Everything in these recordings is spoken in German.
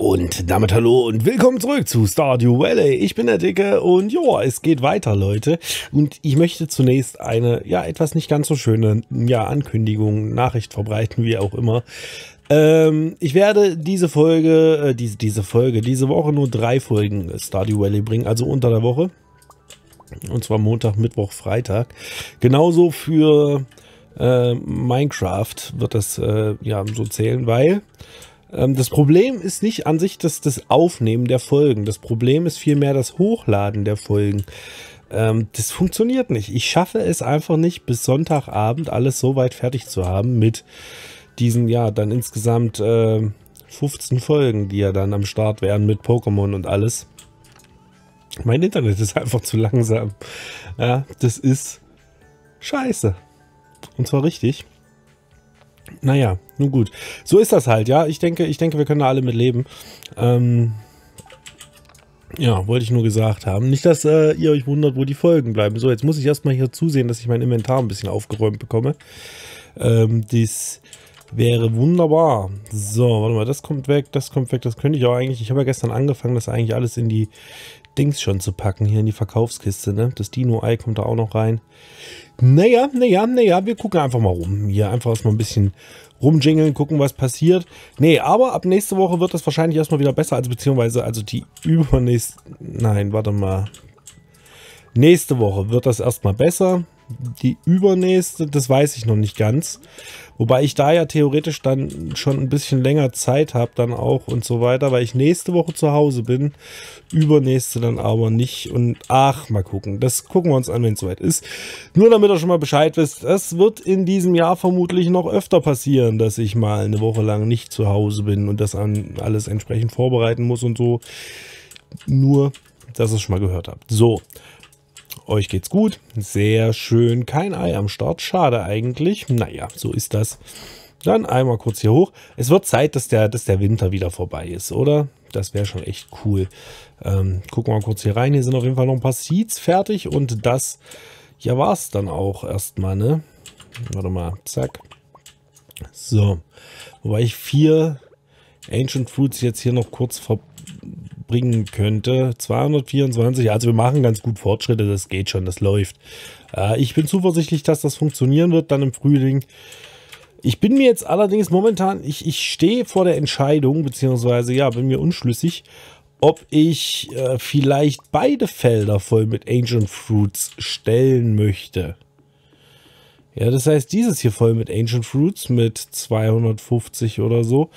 Und damit hallo und willkommen zurück zu Stardew Valley. Ich bin der Dicke und ja, es geht weiter, Leute. Und ich möchte zunächst eine, ja, etwas nicht ganz so schöne, ja, Ankündigung, Nachricht verbreiten, wie auch immer. Ähm, ich werde diese Folge, äh, diese, diese Folge, diese Woche nur drei Folgen Stardew Valley bringen, also unter der Woche. Und zwar Montag, Mittwoch, Freitag. Genauso für äh, Minecraft wird das äh, ja so zählen, weil ähm, das Problem ist nicht an sich das, das Aufnehmen der Folgen. Das Problem ist vielmehr das Hochladen der Folgen. Ähm, das funktioniert nicht. Ich schaffe es einfach nicht, bis Sonntagabend alles so weit fertig zu haben mit diesen, ja, dann insgesamt äh, 15 Folgen, die ja dann am Start wären mit Pokémon und alles. Mein Internet ist einfach zu langsam. Ja, das ist scheiße. Und zwar richtig. Naja, nun gut. So ist das halt, ja. Ich denke, ich denke, wir können da alle mit leben. Ähm, ja, wollte ich nur gesagt haben. Nicht, dass äh, ihr euch wundert, wo die Folgen bleiben. So, jetzt muss ich erstmal hier zusehen, dass ich mein Inventar ein bisschen aufgeräumt bekomme. Ähm, dies wäre wunderbar. So, warte mal, das kommt weg, das kommt weg. Das könnte ich auch eigentlich. Ich habe ja gestern angefangen, das eigentlich alles in die Dings schon zu packen, hier in die Verkaufskiste. Ne? Das Dino-Ei kommt da auch noch rein. Naja, naja, naja, wir gucken einfach mal rum. Hier einfach erstmal ein bisschen rumjingeln, gucken, was passiert. Nee, aber ab nächste Woche wird das wahrscheinlich erstmal wieder besser, also beziehungsweise also die übernächste... Nein, warte mal. Nächste Woche wird das erstmal besser. Die übernächste, das weiß ich noch nicht ganz. Wobei ich da ja theoretisch dann schon ein bisschen länger Zeit habe dann auch und so weiter, weil ich nächste Woche zu Hause bin. Übernächste dann aber nicht. Und ach, mal gucken. Das gucken wir uns an, wenn es soweit ist. Nur damit ihr schon mal Bescheid wisst, das wird in diesem Jahr vermutlich noch öfter passieren, dass ich mal eine Woche lang nicht zu Hause bin und das an alles entsprechend vorbereiten muss und so. Nur, dass ihr es schon mal gehört habt. So, euch geht's gut. Sehr schön. Kein Ei am Start. Schade eigentlich. Naja, so ist das. Dann einmal kurz hier hoch. Es wird Zeit, dass der, dass der Winter wieder vorbei ist, oder? Das wäre schon echt cool. Ähm, gucken wir mal kurz hier rein. Hier sind auf jeden Fall noch ein paar Seeds fertig. Und das, ja, war es dann auch erstmal, ne? Warte mal. Zack. So. Wobei ich vier Ancient Fruits jetzt hier noch kurz ver bringen könnte. 224, also wir machen ganz gut Fortschritte, das geht schon, das läuft. Äh, ich bin zuversichtlich, dass das funktionieren wird dann im Frühling. Ich bin mir jetzt allerdings momentan, ich, ich stehe vor der Entscheidung, beziehungsweise ja, bin mir unschlüssig, ob ich äh, vielleicht beide Felder voll mit Ancient Fruits stellen möchte. Ja, das heißt, dieses hier voll mit Ancient Fruits mit 250 oder so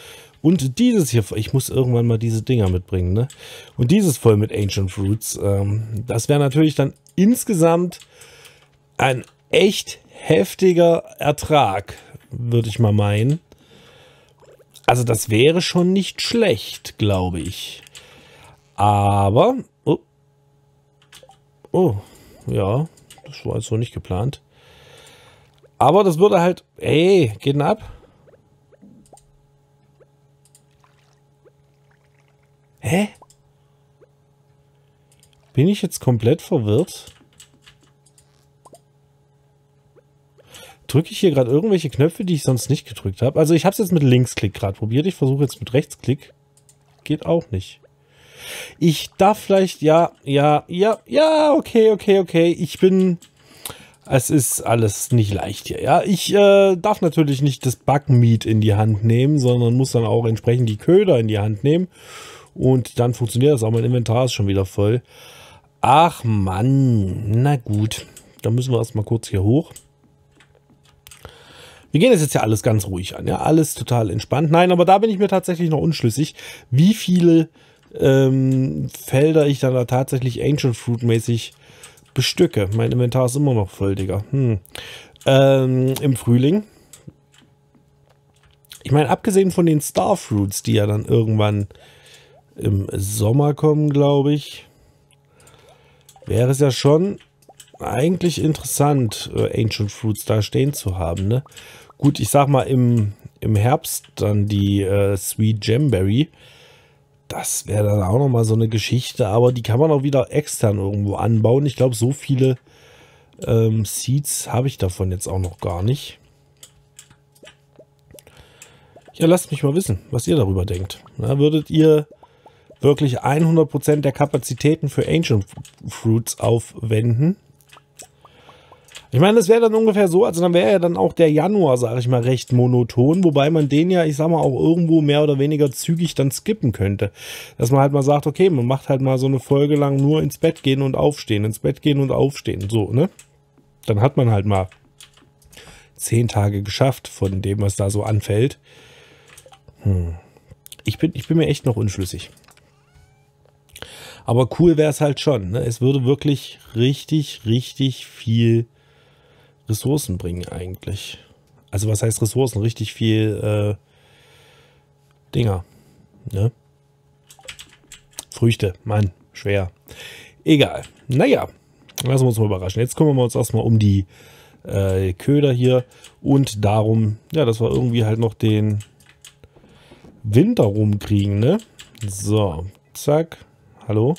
und dieses hier, ich muss irgendwann mal diese Dinger mitbringen, ne? Und dieses voll mit Ancient Fruits. Ähm, das wäre natürlich dann insgesamt ein echt heftiger Ertrag, würde ich mal meinen. Also das wäre schon nicht schlecht, glaube ich. Aber, oh, oh, ja, das war jetzt so nicht geplant. Aber das würde halt, ey, geht denn ab? Hä? Bin ich jetzt komplett verwirrt? Drücke ich hier gerade irgendwelche Knöpfe, die ich sonst nicht gedrückt habe? Also ich habe es jetzt mit Linksklick gerade probiert. Ich versuche jetzt mit Rechtsklick. Geht auch nicht. Ich darf vielleicht, ja, ja, ja, ja, okay, okay, okay. Ich bin, es ist alles nicht leicht hier, ja. Ich äh, darf natürlich nicht das Backmeat in die Hand nehmen, sondern muss dann auch entsprechend die Köder in die Hand nehmen. Und dann funktioniert das auch. Mein Inventar ist schon wieder voll. Ach Mann. Na gut. Dann müssen wir erstmal kurz hier hoch. Wir gehen das jetzt ja alles ganz ruhig an. Ja, alles total entspannt. Nein, aber da bin ich mir tatsächlich noch unschlüssig, wie viele ähm, Felder ich dann da tatsächlich Ancient Fruit mäßig bestücke. Mein Inventar ist immer noch voll, Digga. Hm. Ähm, Im Frühling. Ich meine, abgesehen von den Starfruits, die ja dann irgendwann im Sommer kommen, glaube ich, wäre es ja schon eigentlich interessant, äh, Ancient Fruits da stehen zu haben. Ne? Gut, ich sag mal im, im Herbst dann die äh, Sweet Gemberry. Das wäre dann auch nochmal so eine Geschichte, aber die kann man auch wieder extern irgendwo anbauen. Ich glaube, so viele ähm, Seeds habe ich davon jetzt auch noch gar nicht. Ja, lasst mich mal wissen, was ihr darüber denkt. Na, würdet ihr wirklich 100% der Kapazitäten für Ancient Fruits aufwenden? Ich meine, das wäre dann ungefähr so, also dann wäre ja dann auch der Januar, sage ich mal, recht monoton, wobei man den ja, ich sag mal, auch irgendwo mehr oder weniger zügig dann skippen könnte. Dass man halt mal sagt, okay, man macht halt mal so eine Folge lang nur ins Bett gehen und aufstehen, ins Bett gehen und aufstehen, so, ne? Dann hat man halt mal zehn Tage geschafft von dem, was da so anfällt. Hm. Ich, bin, ich bin mir echt noch unschlüssig. Aber cool wäre es halt schon. Ne? Es würde wirklich richtig, richtig viel Ressourcen bringen eigentlich. Also was heißt Ressourcen? Richtig viel äh, Dinger. Ne? Früchte, Mann, schwer. Egal. Naja, lassen wir uns mal überraschen. Jetzt kümmern wir uns erstmal um die äh, Köder hier und darum, ja, dass wir irgendwie halt noch den Winter rumkriegen, ne? So, zack. Hallo?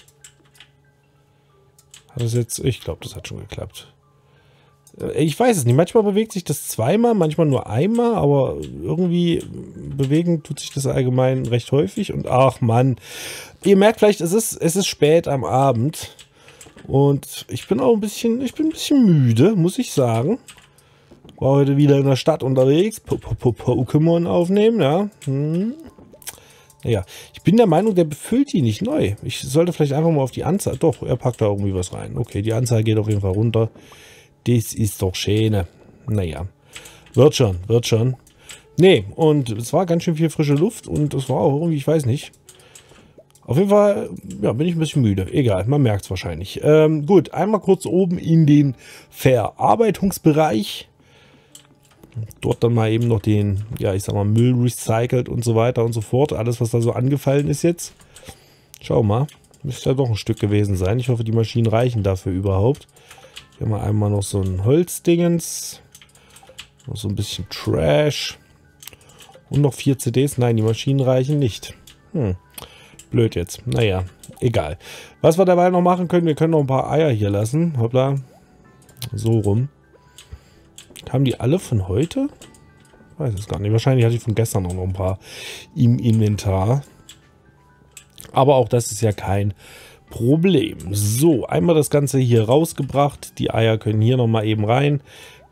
Hat das jetzt... Ich glaube, das hat schon geklappt. Äh, ich weiß es nicht. Manchmal bewegt sich das zweimal, manchmal nur einmal, aber irgendwie bewegen tut sich das allgemein recht häufig. Und ach Mann, ihr merkt vielleicht, es ist, es ist spät am Abend. Und ich bin auch ein bisschen, ich bin ein bisschen müde, muss ich sagen. War heute wieder in der Stadt unterwegs. Pokémon aufnehmen, ja. Hm. Ja, ich bin der Meinung, der befüllt die nicht neu. Ich sollte vielleicht einfach mal auf die Anzahl. Doch, er packt da irgendwie was rein. Okay, die Anzahl geht auf jeden Fall runter. Das ist doch schön. Naja, wird schon, wird schon. Nee, und es war ganz schön viel frische Luft und es war auch irgendwie, ich weiß nicht. Auf jeden Fall, ja, bin ich ein bisschen müde. Egal, man merkt es wahrscheinlich. Ähm, gut, einmal kurz oben in den Verarbeitungsbereich. Dort dann mal eben noch den, ja, ich sag mal, Müll recycelt und so weiter und so fort. Alles, was da so angefallen ist jetzt. Schau mal, müsste ja doch ein Stück gewesen sein. Ich hoffe, die Maschinen reichen dafür überhaupt. Hier haben wir einmal noch so ein Holzdingens. Noch so ein bisschen Trash. Und noch vier CDs. Nein, die Maschinen reichen nicht. Hm. Blöd jetzt. Naja, egal. Was wir dabei noch machen können, wir können noch ein paar Eier hier lassen. Hoppla. So rum. Haben die alle von heute? Weiß es gar nicht. Wahrscheinlich hatte ich von gestern auch noch ein paar im Inventar. Aber auch das ist ja kein Problem. So, einmal das Ganze hier rausgebracht. Die Eier können hier nochmal eben rein.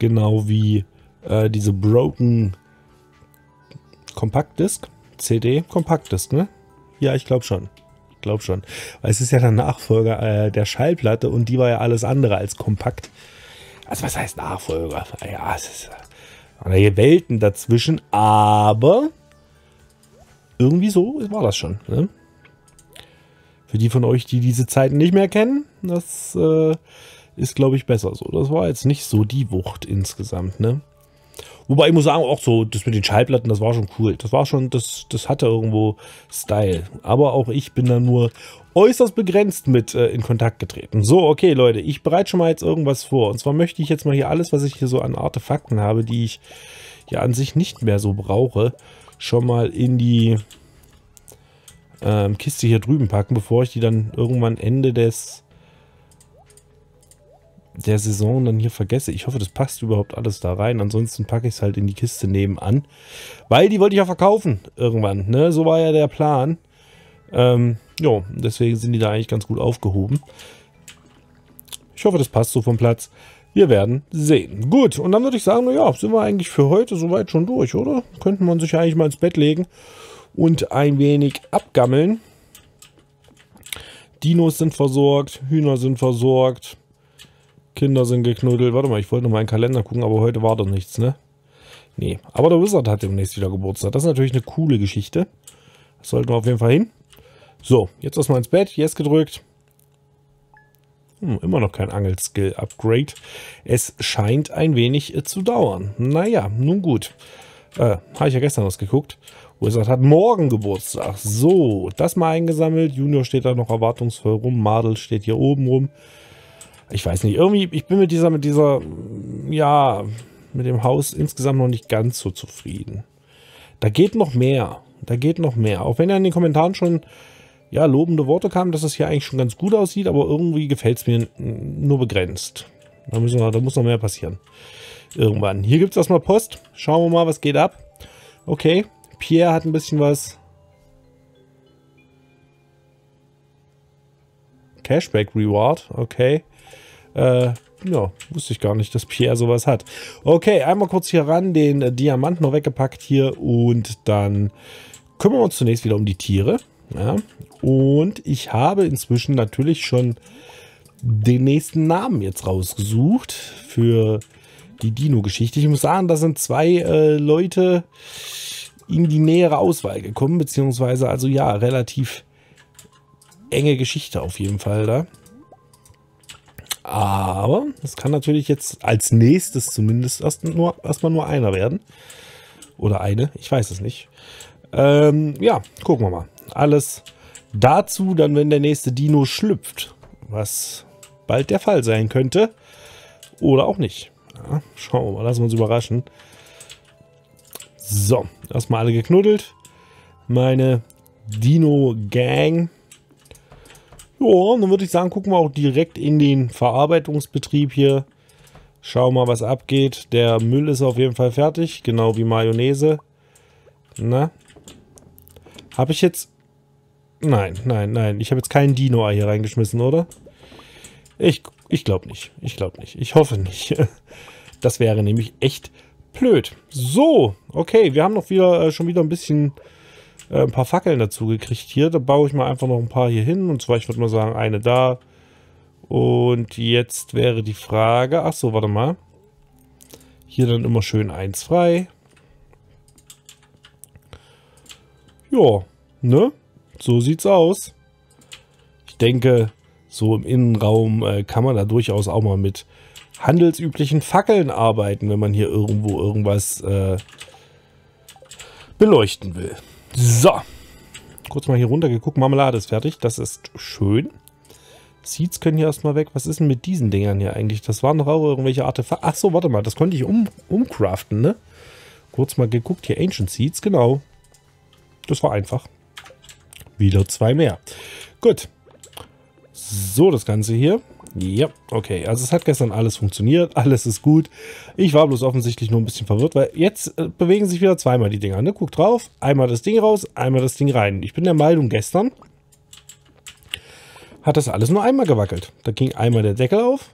Genau wie äh, diese Broken Kompaktdisk. CD Kompaktdisk, ne? Ja, ich glaube schon. Ich glaube schon. Weil es ist ja der Nachfolger äh, der Schallplatte und die war ja alles andere als kompakt. Also was heißt Nachfolger? Ja, es ist eine Welten dazwischen, aber irgendwie so war das schon. Ne? Für die von euch, die diese Zeiten nicht mehr kennen, das äh, ist, glaube ich, besser so. Das war jetzt nicht so die Wucht insgesamt, ne? Wobei ich muss sagen, auch so, das mit den Schallplatten, das war schon cool. Das war schon, das, das hatte irgendwo Style. Aber auch ich bin da nur äußerst begrenzt mit äh, in Kontakt getreten. So, okay, Leute, ich bereite schon mal jetzt irgendwas vor. Und zwar möchte ich jetzt mal hier alles, was ich hier so an Artefakten habe, die ich ja an sich nicht mehr so brauche, schon mal in die ähm, Kiste hier drüben packen, bevor ich die dann irgendwann Ende des der Saison dann hier vergesse. Ich hoffe, das passt überhaupt alles da rein. Ansonsten packe ich es halt in die Kiste nebenan. Weil die wollte ich ja verkaufen irgendwann. Ne? So war ja der Plan. Ähm, ja, deswegen sind die da eigentlich ganz gut aufgehoben. Ich hoffe, das passt so vom Platz. Wir werden sehen. Gut, und dann würde ich sagen, naja, sind wir eigentlich für heute soweit schon durch, oder? Könnten wir sich eigentlich mal ins Bett legen und ein wenig abgammeln. Dinos sind versorgt, Hühner sind versorgt, Kinder sind geknuddelt. Warte mal, ich wollte noch mal einen Kalender gucken, aber heute war doch nichts, ne? Nee, aber der Wizard hat demnächst wieder Geburtstag. Das ist natürlich eine coole Geschichte. Das sollten wir auf jeden Fall hin. So, jetzt erstmal ins Bett. Yes gedrückt. Hm, immer noch kein Angelskill-Upgrade. Es scheint ein wenig äh, zu dauern. Naja, nun gut. Äh, habe ich ja gestern was geguckt. Wizard hat morgen Geburtstag. So, das mal eingesammelt. Junior steht da noch erwartungsvoll rum. Madel steht hier oben rum. Ich weiß nicht, irgendwie, ich bin mit dieser, mit dieser, ja, mit dem Haus insgesamt noch nicht ganz so zufrieden. Da geht noch mehr. Da geht noch mehr. Auch wenn ja in den Kommentaren schon, ja, lobende Worte kamen, dass es hier eigentlich schon ganz gut aussieht, aber irgendwie gefällt es mir nur begrenzt. Da, müssen wir, da muss noch mehr passieren. Irgendwann. Hier gibt es erstmal Post. Schauen wir mal, was geht ab. Okay, Pierre hat ein bisschen was. Cashback Reward, okay. Äh, ja, wusste ich gar nicht, dass Pierre sowas hat. Okay, einmal kurz hier ran, den äh, Diamant noch weggepackt hier und dann kümmern wir uns zunächst wieder um die Tiere. Ja, und ich habe inzwischen natürlich schon den nächsten Namen jetzt rausgesucht für die Dino-Geschichte. Ich muss sagen, da sind zwei äh, Leute in die nähere Auswahl gekommen, beziehungsweise also ja, relativ enge Geschichte auf jeden Fall da. Aber es kann natürlich jetzt als nächstes zumindest erst nur, erstmal nur einer werden. Oder eine, ich weiß es nicht. Ähm, ja, gucken wir mal. Alles dazu dann, wenn der nächste Dino schlüpft. Was bald der Fall sein könnte. Oder auch nicht. Ja, schauen wir mal, lassen wir uns überraschen. So, erstmal alle geknuddelt. Meine Dino-Gang. Ja, dann würde ich sagen, gucken wir auch direkt in den Verarbeitungsbetrieb hier. Schauen mal, was abgeht. Der Müll ist auf jeden Fall fertig, genau wie Mayonnaise. Na? Habe ich jetzt... Nein, nein, nein. Ich habe jetzt keinen Dino-Ei hier reingeschmissen, oder? Ich, ich glaube nicht. Ich glaube nicht. Ich hoffe nicht. Das wäre nämlich echt blöd. So, okay. Wir haben noch wieder äh, schon wieder ein bisschen ein paar Fackeln dazu gekriegt hier. Da baue ich mal einfach noch ein paar hier hin. Und zwar, ich würde mal sagen, eine da. Und jetzt wäre die Frage... Ach so, warte mal. Hier dann immer schön eins frei. Ja, ne? So sieht's aus. Ich denke, so im Innenraum äh, kann man da durchaus auch mal mit handelsüblichen Fackeln arbeiten, wenn man hier irgendwo irgendwas äh, beleuchten will. So. Kurz mal hier runter geguckt. Marmelade ist fertig. Das ist schön. Seeds können hier erstmal weg. Was ist denn mit diesen Dingern hier eigentlich? Das waren doch auch irgendwelche Artefakte. Ach so, warte mal. Das konnte ich um, umcraften, ne? Kurz mal geguckt. Hier Ancient Seeds, genau. Das war einfach. Wieder zwei mehr. Gut. So, das Ganze hier. Ja, okay. Also es hat gestern alles funktioniert. Alles ist gut. Ich war bloß offensichtlich nur ein bisschen verwirrt, weil jetzt äh, bewegen sich wieder zweimal die Dinger. Ne? Guck drauf. Einmal das Ding raus, einmal das Ding rein. Ich bin der Meinung, gestern hat das alles nur einmal gewackelt. Da ging einmal der Deckel auf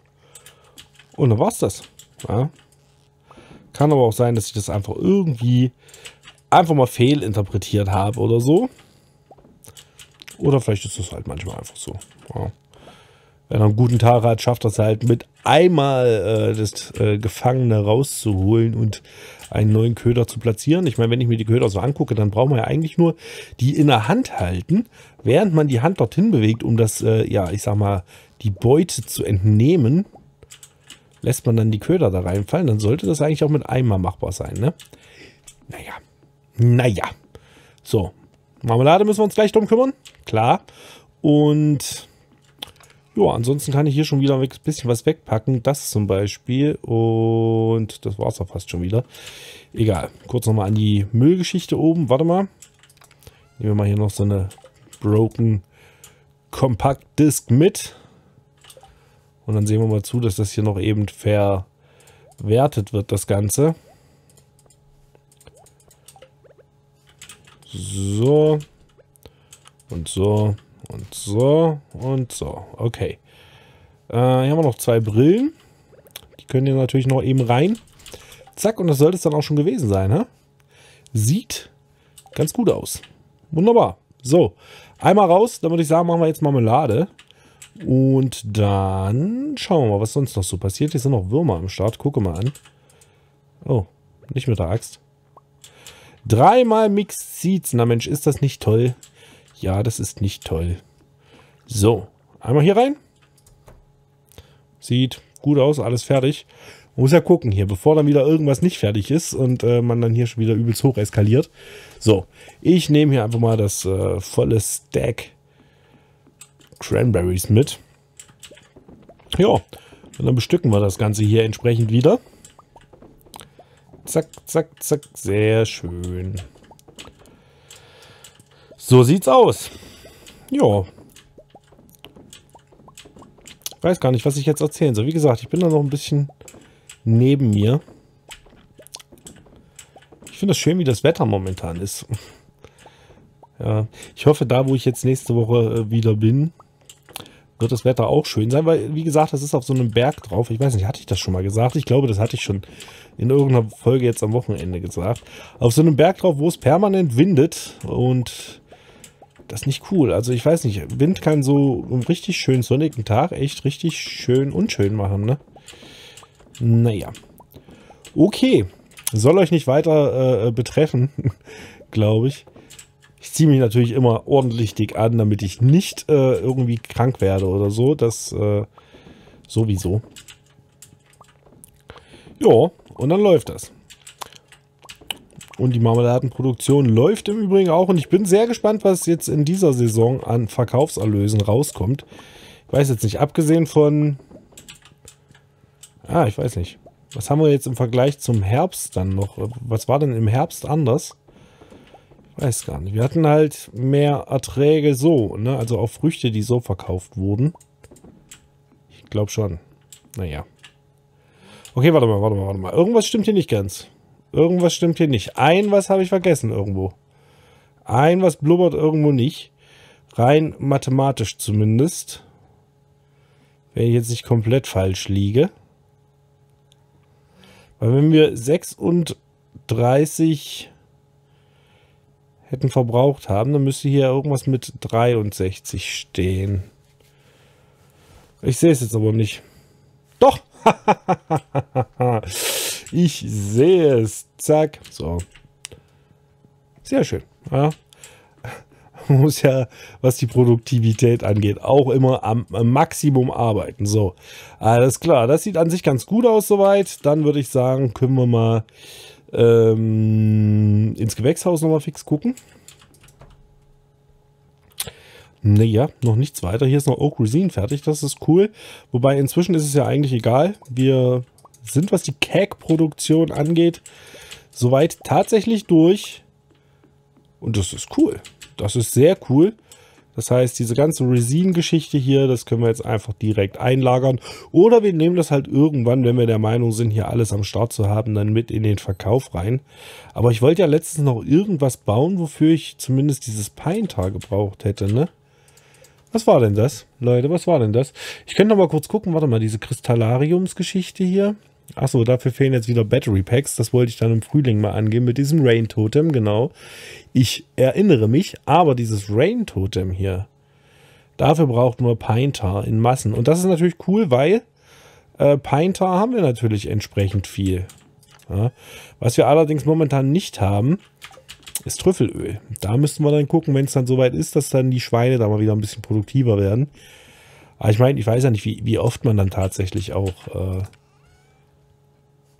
und dann war es das. Ja. Kann aber auch sein, dass ich das einfach irgendwie einfach mal fehlinterpretiert habe oder so. Oder vielleicht ist das halt manchmal einfach so. Ja. Wenn er einen guten Tag hat, schafft er es halt mit einmal äh, das äh, Gefangene rauszuholen und einen neuen Köder zu platzieren. Ich meine, wenn ich mir die Köder so angucke, dann braucht man ja eigentlich nur die in der Hand halten, während man die Hand dorthin bewegt, um das, äh, ja, ich sag mal, die Beute zu entnehmen. Lässt man dann die Köder da reinfallen, dann sollte das eigentlich auch mit einmal machbar sein, ne? Naja, naja. So, Marmelade müssen wir uns gleich drum kümmern, klar. Und ja, ansonsten kann ich hier schon wieder ein bisschen was wegpacken. Das zum Beispiel. Und das war es auch fast schon wieder. Egal. Kurz nochmal an die Müllgeschichte oben. Warte mal. Nehmen wir mal hier noch so eine Broken Compact Disc mit. Und dann sehen wir mal zu, dass das hier noch eben verwertet wird, das Ganze. So. Und so. Und so und so. Okay. Äh, hier haben wir noch zwei Brillen. Die können hier natürlich noch eben rein. Zack, und das sollte es dann auch schon gewesen sein. Hä? Sieht ganz gut aus. Wunderbar. So, einmal raus. Dann würde ich sagen, machen wir jetzt Marmelade. Und dann schauen wir mal, was sonst noch so passiert. Hier sind noch Würmer am Start. Gucke mal an. Oh, nicht mit der Axt. Dreimal Mixed Seeds. Na Mensch, ist das nicht toll? Ja, das ist nicht toll. So, einmal hier rein. Sieht gut aus, alles fertig. Man muss ja gucken hier, bevor dann wieder irgendwas nicht fertig ist und äh, man dann hier schon wieder übelst hoch eskaliert. So, ich nehme hier einfach mal das äh, volle Stack Cranberries mit. Ja, und dann bestücken wir das Ganze hier entsprechend wieder. Zack, zack, zack, sehr schön. So sieht's aus. Ja. Weiß gar nicht, was ich jetzt erzählen soll. Wie gesagt, ich bin da noch ein bisschen neben mir. Ich Ich finde das schön, wie das Wetter momentan ist. Ja, ich hoffe, da wo ich jetzt nächste Woche äh, wieder bin, wird das Wetter auch schön sein, weil, wie gesagt, das ist auf so einem Berg drauf. Ich weiß nicht, hatte ich das schon mal gesagt? Ich glaube, das hatte ich schon in irgendeiner Folge jetzt am Wochenende gesagt. Auf so einem Berg drauf, wo es permanent windet und das ist nicht cool. Also ich weiß nicht, Wind kann so einen richtig schönen sonnigen Tag echt richtig schön unschön machen, ne? Naja. Okay. Soll euch nicht weiter äh, betreffen, glaube ich. Ich ziehe mich natürlich immer ordentlich dick an, damit ich nicht äh, irgendwie krank werde oder so. Das äh, sowieso. Ja, und dann läuft das. Und die Marmeladenproduktion läuft im Übrigen auch. Und ich bin sehr gespannt, was jetzt in dieser Saison an Verkaufserlösen rauskommt. Ich weiß jetzt nicht, abgesehen von... Ah, ich weiß nicht. Was haben wir jetzt im Vergleich zum Herbst dann noch? Was war denn im Herbst anders? Ich weiß gar nicht. Wir hatten halt mehr Erträge so, ne? Also auch Früchte, die so verkauft wurden. Ich glaube schon. Naja. Okay, warte mal, warte mal, warte mal. Irgendwas stimmt hier nicht ganz. Irgendwas stimmt hier nicht. Ein was habe ich vergessen irgendwo. Ein was blubbert irgendwo nicht. Rein mathematisch zumindest. Wenn ich jetzt nicht komplett falsch liege. Weil wenn wir 36 hätten verbraucht haben, dann müsste hier irgendwas mit 63 stehen. Ich sehe es jetzt aber nicht. Doch! Ich sehe es. Zack. So. Sehr schön. Ja. Muss ja, was die Produktivität angeht, auch immer am, am Maximum arbeiten. So, alles klar. Das sieht an sich ganz gut aus soweit. Dann würde ich sagen, können wir mal ähm, ins Gewächshaus nochmal fix gucken. Naja, noch nichts weiter. Hier ist noch Oak Resin fertig. Das ist cool. Wobei inzwischen ist es ja eigentlich egal. Wir sind, was die Cake-Produktion angeht, soweit tatsächlich durch. Und das ist cool. Das ist sehr cool. Das heißt, diese ganze Resin-Geschichte hier, das können wir jetzt einfach direkt einlagern. Oder wir nehmen das halt irgendwann, wenn wir der Meinung sind, hier alles am Start zu haben, dann mit in den Verkauf rein. Aber ich wollte ja letztens noch irgendwas bauen, wofür ich zumindest dieses Pine-Tar gebraucht hätte, ne? Was war denn das, Leute? Was war denn das? Ich könnte noch mal kurz gucken. Warte mal, diese Kristallariums-Geschichte hier. Achso, dafür fehlen jetzt wieder Battery Packs. Das wollte ich dann im Frühling mal angehen mit diesem Rain Totem, genau. Ich erinnere mich, aber dieses Rain Totem hier, dafür braucht nur Pine Tar in Massen. Und das ist natürlich cool, weil äh, Pine haben wir natürlich entsprechend viel. Ja. Was wir allerdings momentan nicht haben, ist Trüffelöl. Da müssten wir dann gucken, wenn es dann soweit ist, dass dann die Schweine da mal wieder ein bisschen produktiver werden. Aber ich meine, ich weiß ja nicht, wie, wie oft man dann tatsächlich auch äh,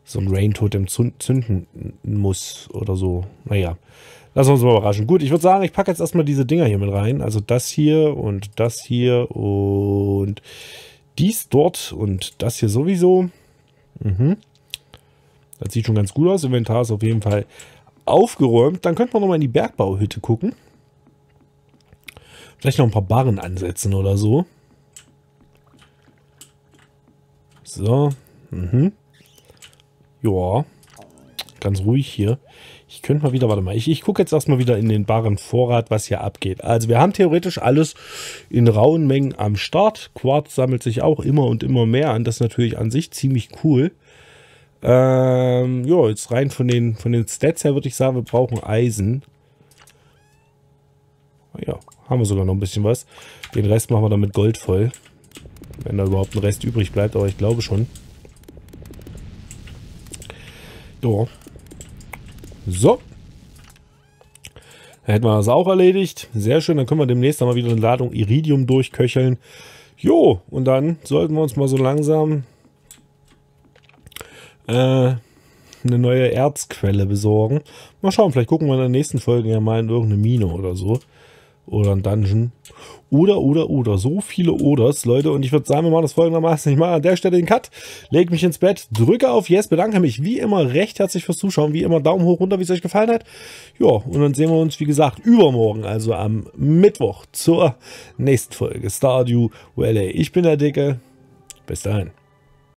so ein Rain-Totem zünden muss oder so. Naja, lassen wir uns mal überraschen. Gut, ich würde sagen, ich packe jetzt erstmal diese Dinger hier mit rein. Also das hier und das hier und dies dort und das hier sowieso. Mhm. Das sieht schon ganz gut aus. Inventar ist auf jeden Fall aufgeräumt. Dann könnte man nochmal in die Bergbauhütte gucken. Vielleicht noch ein paar Barren ansetzen oder so. So. Mhm. Ja, ganz ruhig hier. Ich könnte mal wieder, warte mal, ich, ich gucke jetzt erstmal wieder in den Barrenvorrat, was hier abgeht. Also wir haben theoretisch alles in rauen Mengen am Start. Quarz sammelt sich auch immer und immer mehr an. Das ist natürlich an sich ziemlich cool. Ähm, ja, jetzt rein von den, von den Stats her würde ich sagen, wir brauchen Eisen. Ja, haben wir sogar noch ein bisschen was. Den Rest machen wir dann mit Gold voll. Wenn da überhaupt ein Rest übrig bleibt, aber ich glaube schon. Ja. So. Dann hätten wir das auch erledigt. Sehr schön, dann können wir demnächst mal wieder eine Ladung Iridium durchköcheln. Jo, und dann sollten wir uns mal so langsam äh, eine neue Erzquelle besorgen. Mal schauen, vielleicht gucken wir in der nächsten Folge ja mal in irgendeine Mine oder so. Oder ein Dungeon. Oder, oder, oder. So viele Oders, Leute. Und ich würde sagen, wir machen das folgendermaßen. Ich mache an der Stelle den Cut, lege mich ins Bett, drücke auf Yes, bedanke mich wie immer recht herzlich fürs Zuschauen. Wie immer Daumen hoch runter, wie es euch gefallen hat. Ja, und dann sehen wir uns, wie gesagt, übermorgen, also am Mittwoch zur nächsten Folge Stardew Valley. Ich bin der Dicke. Bis dahin.